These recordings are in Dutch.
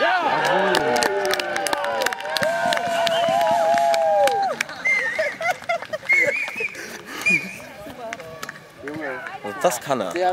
Ja! Und das kann er.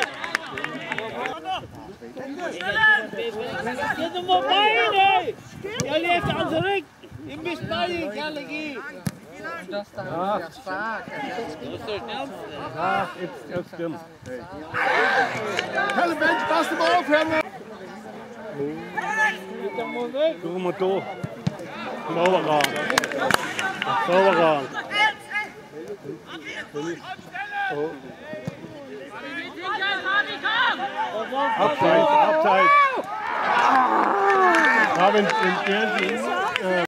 Zet hem op mij Jullie heeft aan de rug! Je mist mij niet, ik. Dat ik ja. Ja, het is stil. Hele mensen, pas hem op, hem! Doe maar door. Zo we gaan. Zo we gaan. Oh. Up tight, up tight. Robin and Angie.